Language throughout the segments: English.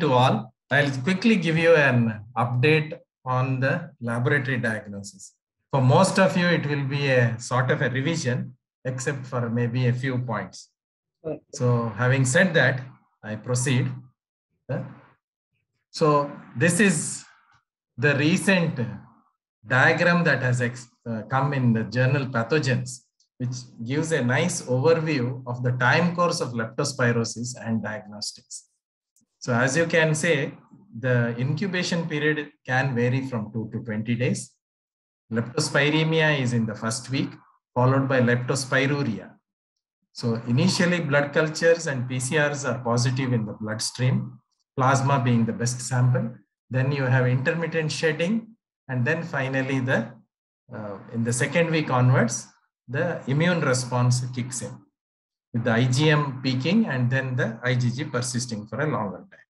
to all. I'll quickly give you an update on the laboratory diagnosis. For most of you, it will be a sort of a revision, except for maybe a few points. Okay. So having said that, I proceed. So this is the recent diagram that has uh, come in the journal Pathogens, which gives a nice overview of the time course of leptospirosis and diagnostics. So as you can say, the incubation period can vary from 2 to 20 days. Leptospiremia is in the first week, followed by leptospiruria. So initially blood cultures and PCRs are positive in the bloodstream, plasma being the best sample. Then you have intermittent shedding, and then finally the uh, in the second week onwards, the immune response kicks in with the IgM peaking and then the IgG persisting for a longer time.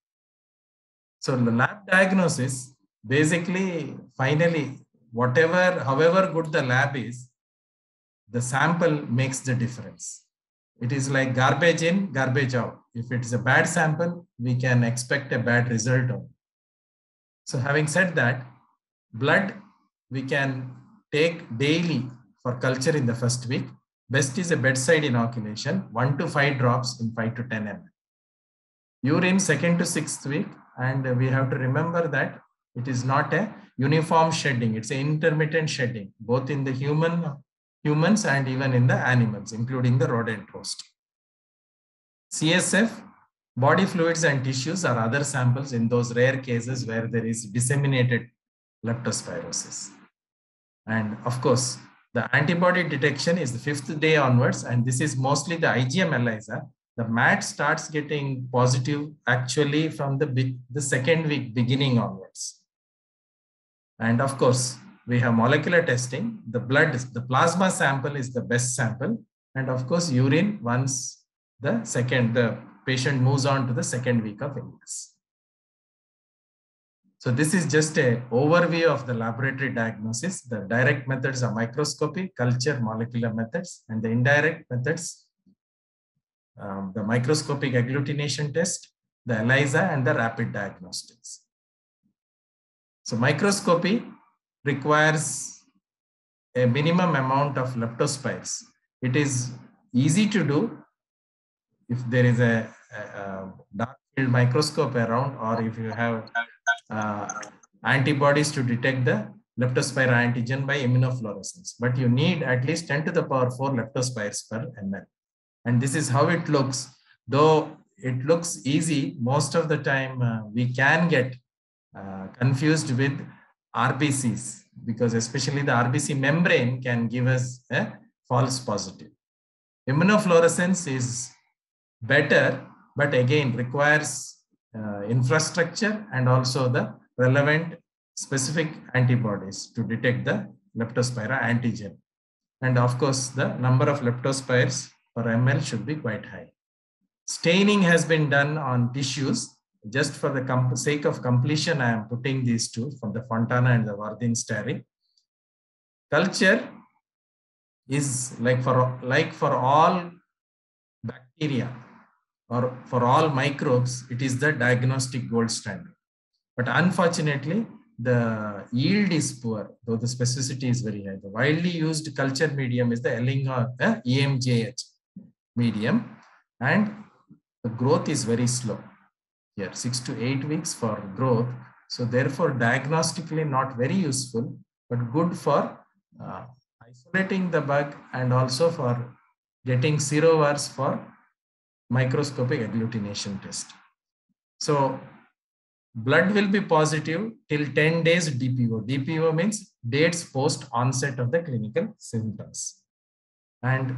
So the lab diagnosis, basically, finally, whatever, however good the lab is, the sample makes the difference. It is like garbage in, garbage out. If it is a bad sample, we can expect a bad result. So having said that, blood we can take daily for culture in the first week. Best is a bedside inoculation, one to five drops in five to 10 ml. Urine second to sixth week, and we have to remember that it is not a uniform shedding, it's an intermittent shedding, both in the human humans and even in the animals, including the rodent host. CSF, body fluids and tissues are other samples in those rare cases where there is disseminated leptospirosis. And of course, the antibody detection is the fifth day onwards, and this is mostly the IgM ELISA. The MAT starts getting positive actually from the, the second week beginning onwards. And of course, we have molecular testing. The blood, the plasma sample is the best sample. And of course, urine once the second, the patient moves on to the second week of illness. So this is just a overview of the laboratory diagnosis. The direct methods are microscopy, culture, molecular methods, and the indirect methods, um, the microscopic agglutination test, the ELISA, and the rapid diagnostics. So microscopy requires a minimum amount of leptospires. It is easy to do if there is a, a, a dark field microscope around or if you have antibodies to detect the leptospira antigen by immunofluorescence. But you need at least 10 to the power 4 leptospires per ml. And this is how it looks. Though it looks easy, most of the time uh, we can get uh, confused with RBCs because especially the RBC membrane can give us a false positive. Immunofluorescence is better, but again requires uh, infrastructure and also the relevant specific antibodies to detect the leptospira antigen. And of course, the number of leptospires per ml should be quite high. Staining has been done on tissues. Just for the sake of completion, I am putting these two from the Fontana and the Warthin-Starry. Culture is like for, like for all bacteria, or for all microbes, it is the diagnostic gold standard. But unfortunately, the yield is poor, though the specificity is very high. The widely used culture medium is the Elling or the EMJH medium, and the growth is very slow. Here, six to eight weeks for growth. So therefore, diagnostically not very useful, but good for uh, isolating the bug and also for getting serovars for microscopic agglutination test. So blood will be positive till 10 days DPO. DPO means dates post onset of the clinical symptoms. And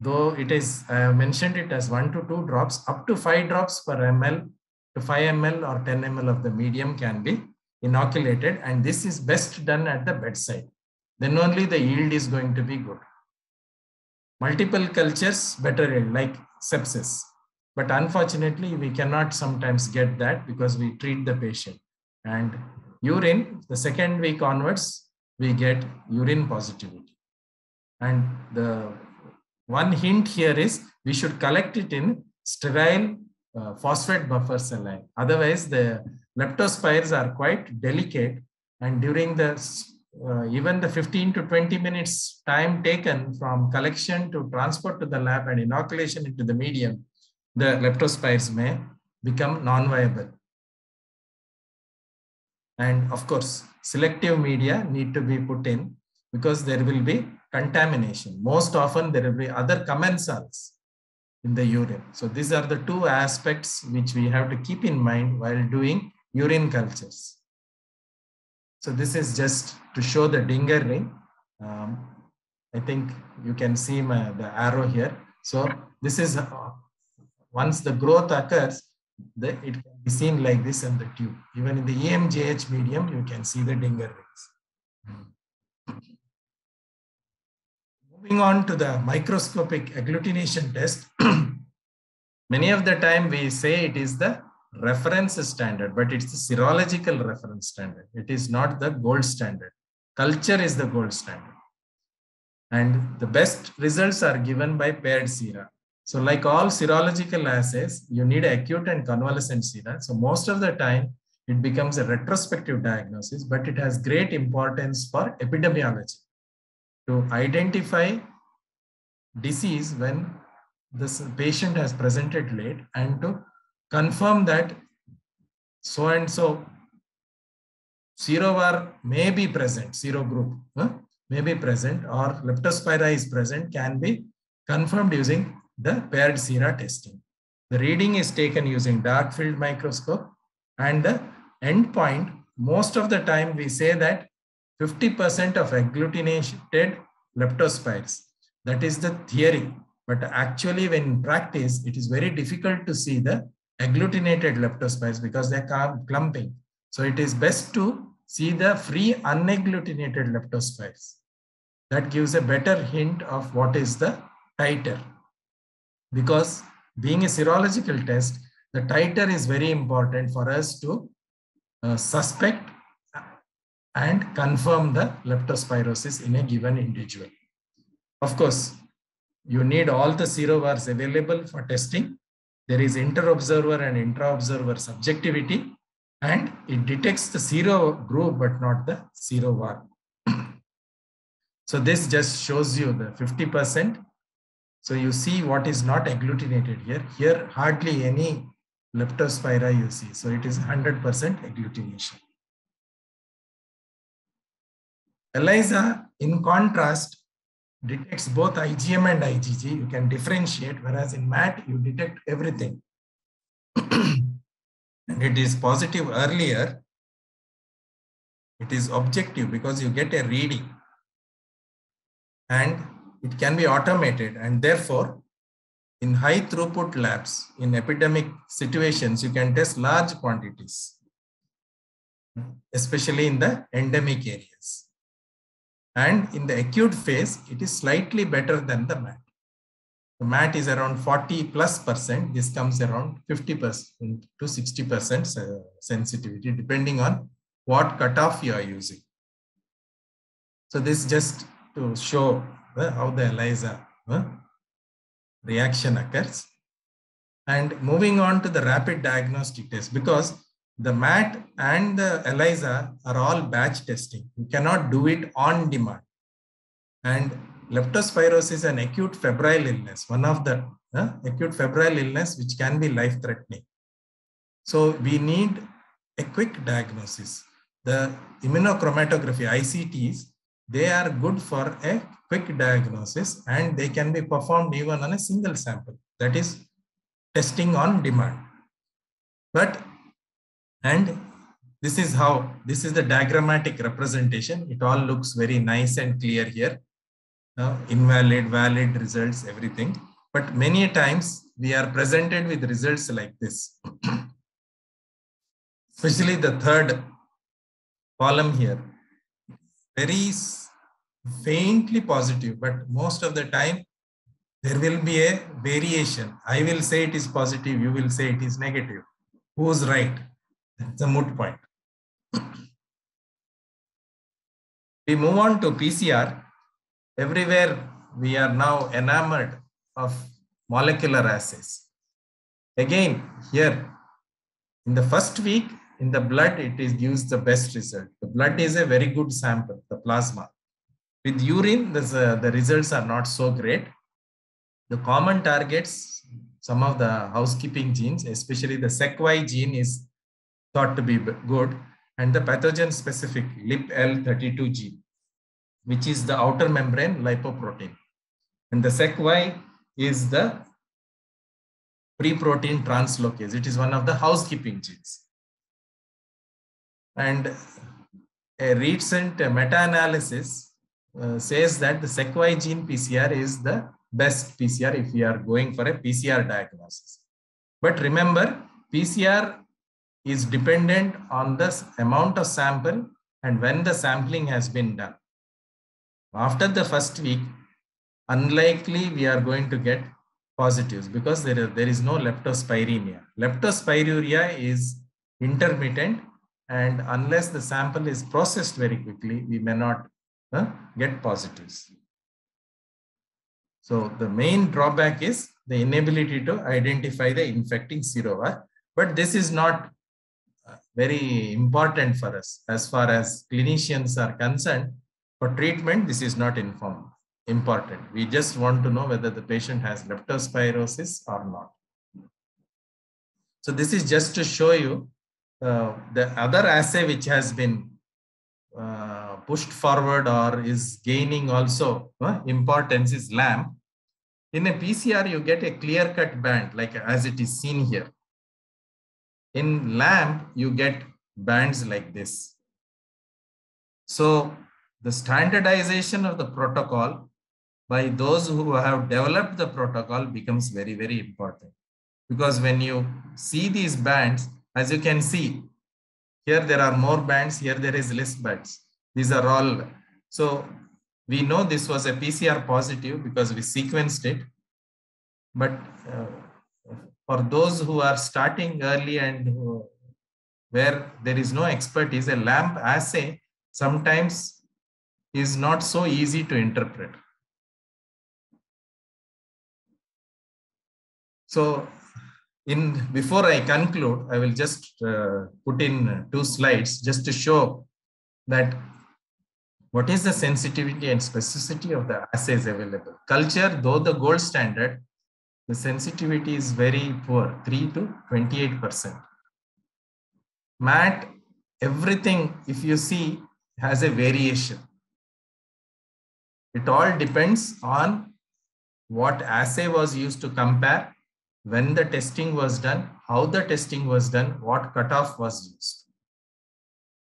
though it is, I have mentioned it as one to two drops, up to five drops per ml to 5 ml or 10 ml of the medium can be inoculated. And this is best done at the bedside. Then only the yield is going to be good. Multiple cultures, better yield, like sepsis. But unfortunately, we cannot sometimes get that because we treat the patient. And urine, the second week onwards, we get urine positivity. And the one hint here is we should collect it in sterile uh, phosphate buffer saline. Otherwise, the leptospires are quite delicate and during the uh, even the 15 to 20 minutes time taken from collection to transport to the lab and inoculation into the medium, the leptospires may become non-viable. And of course, selective media need to be put in because there will be contamination. Most often there will be other commensals in the urine. So these are the two aspects which we have to keep in mind while doing urine cultures. So this is just to show the Dinger ring. Um, I think you can see my, the arrow here. So this is uh, once the growth occurs, the, it can be seen like this in the tube. Even in the EMJH medium, you can see the Dinger rings. Moving on to the microscopic agglutination test, many of the time we say it is the reference standard, but it's the serological reference standard. It is not the gold standard. Culture is the gold standard. And the best results are given by paired sera. So like all serological assays, you need acute and convalescent sera. So most of the time, it becomes a retrospective diagnosis, but it has great importance for epidemiology to identify disease when this patient has presented late and to confirm that so and so zero serovar may be present, sero group huh, may be present or leptospira is present can be confirmed using the paired sera testing. The reading is taken using dark field microscope and the endpoint, most of the time we say that 50% of agglutinated leptospires. That is the theory. But actually, when in practice, it is very difficult to see the agglutinated leptospires because they're clumping. So it is best to see the free unagglutinated leptospires. That gives a better hint of what is the titer. Because being a serological test, the titer is very important for us to uh, suspect and confirm the leptospirosis in a given individual. Of course, you need all the serovars available for testing. There is inter-observer and intra-observer subjectivity, and it detects the sero group, but not the serovar. so this just shows you the 50%. So you see what is not agglutinated here. Here, hardly any leptospira you see. So it is 100% agglutination. ELISA, in contrast, detects both IgM and IgG. You can differentiate, whereas in MAT, you detect everything. and it is positive earlier. It is objective because you get a reading. And it can be automated. And therefore, in high throughput labs, in epidemic situations, you can test large quantities, especially in the endemic areas. And in the acute phase, it is slightly better than the MAT. The MAT is around 40 plus percent. This comes around 50 percent to 60 percent sensitivity, depending on what cutoff you are using. So this just to show uh, how the ELISA uh, reaction occurs. And moving on to the rapid diagnostic test, because the MAT and the ELISA are all batch testing. You cannot do it on demand. And leptospirosis is an acute febrile illness, one of the uh, acute febrile illness which can be life-threatening. So we need a quick diagnosis. The immunochromatography, ICTs, they are good for a quick diagnosis and they can be performed even on a single sample. That is testing on demand. But and this is how, this is the diagrammatic representation. It all looks very nice and clear here. Uh, invalid, valid results, everything. But many times we are presented with results like this. Especially the third column here. Very faintly positive, but most of the time there will be a variation. I will say it is positive, you will say it is negative. Who's right? That's a moot point. we move on to PCR. Everywhere we are now enamored of molecular assays. Again, here in the first week, in the blood, it is gives the best result. The blood is a very good sample, the plasma. With urine, uh, the results are not so great. The common targets, some of the housekeeping genes, especially the SECY gene is thought to be good and the pathogen specific LIP-L32 gene, which is the outer membrane lipoprotein. And the SECY is the pre-protein translocase. It is one of the housekeeping genes. And a recent meta-analysis uh, says that the SECY gene PCR is the best PCR if we are going for a PCR diagnosis. But remember, PCR is dependent on the amount of sample and when the sampling has been done. After the first week, unlikely we are going to get positives because there is, there is no leptospiremia. Leptospiruria is intermittent and unless the sample is processed very quickly, we may not uh, get positives. So the main drawback is the inability to identify the infecting serovar, but this is not very important for us as far as clinicians are concerned. For treatment, this is not informed, important. We just want to know whether the patient has leptospirosis or not. So this is just to show you uh, the other assay which has been uh, pushed forward or is gaining also uh, importance is LAMP. In a PCR, you get a clear-cut band like as it is seen here. In LAMP, you get bands like this. So the standardization of the protocol by those who have developed the protocol becomes very, very important. Because when you see these bands, as you can see, here there are more bands, here there is less bands. These are all, so we know this was a PCR positive because we sequenced it. But uh, for those who are starting early and who, where there is no expertise, a LAMP assay sometimes is not so easy to interpret. So in before I conclude, I will just uh, put in two slides just to show that what is the sensitivity and specificity of the assays available. Culture, though the gold standard, the sensitivity is very poor, 3 to 28%. MAT, everything, if you see, has a variation. It all depends on what assay was used to compare when the testing was done, how the testing was done, what cutoff was used,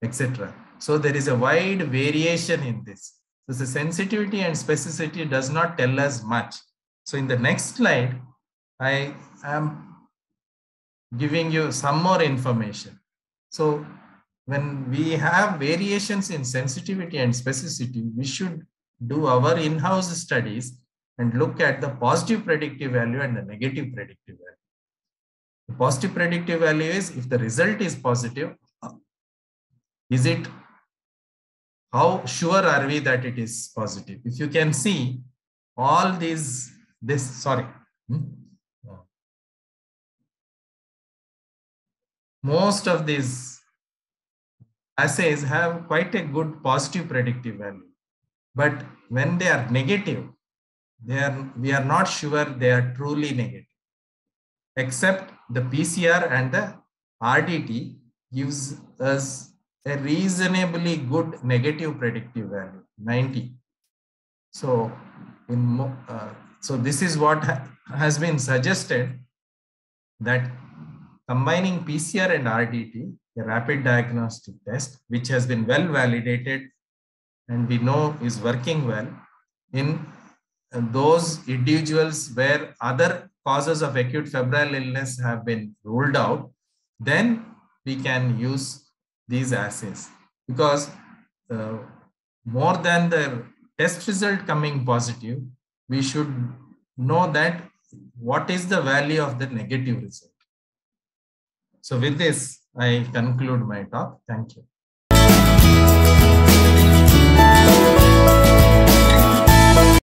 etc. So there is a wide variation in this. So the sensitivity and specificity does not tell us much. So in the next slide, I am giving you some more information. So when we have variations in sensitivity and specificity, we should do our in-house studies and look at the positive predictive value and the negative predictive value. The positive predictive value is if the result is positive, is it, how sure are we that it is positive? If you can see all these, this, sorry. Hmm? Most of these assays have quite a good positive predictive value. But when they are negative, they are, we are not sure they are truly negative. Except the PCR and the RDT gives us a reasonably good negative predictive value, 90. So, in uh, so this is what ha has been suggested that combining PCR and RDT, a rapid diagnostic test, which has been well validated and we know is working well in those individuals where other causes of acute febrile illness have been ruled out, then we can use these assays because uh, more than the test result coming positive, we should know that what is the value of the negative result. So with this, I conclude my talk. Thank you.